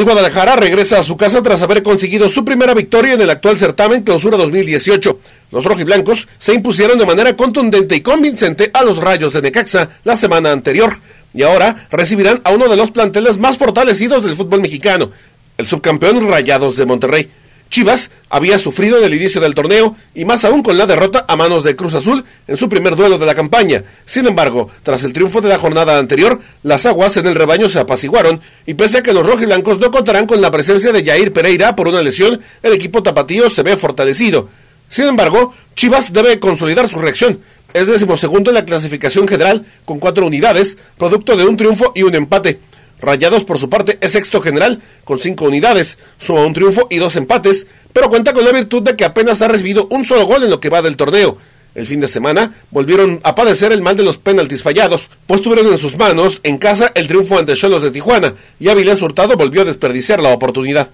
El Guadalajara regresa a su casa tras haber conseguido su primera victoria en el actual certamen Clausura 2018. Los rojiblancos se impusieron de manera contundente y convincente a los Rayos de Necaxa la semana anterior y ahora recibirán a uno de los planteles más fortalecidos del fútbol mexicano, el subcampeón Rayados de Monterrey. Chivas había sufrido el inicio del torneo y más aún con la derrota a manos de Cruz Azul en su primer duelo de la campaña. Sin embargo, tras el triunfo de la jornada anterior, las aguas en el rebaño se apaciguaron y pese a que los rojiblancos no contarán con la presencia de Jair Pereira por una lesión, el equipo tapatío se ve fortalecido. Sin embargo, Chivas debe consolidar su reacción. Es decimosegundo en la clasificación general con cuatro unidades, producto de un triunfo y un empate. Rayados, por su parte, es sexto general con cinco unidades, suma un triunfo y dos empates, pero cuenta con la virtud de que apenas ha recibido un solo gol en lo que va del torneo. El fin de semana volvieron a padecer el mal de los penaltis fallados, pues tuvieron en sus manos en casa el triunfo ante Cholos de Tijuana y Avilés Hurtado volvió a desperdiciar la oportunidad.